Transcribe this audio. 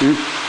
Hmm?